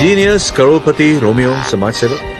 genius Karupati, Romeo Samajsevak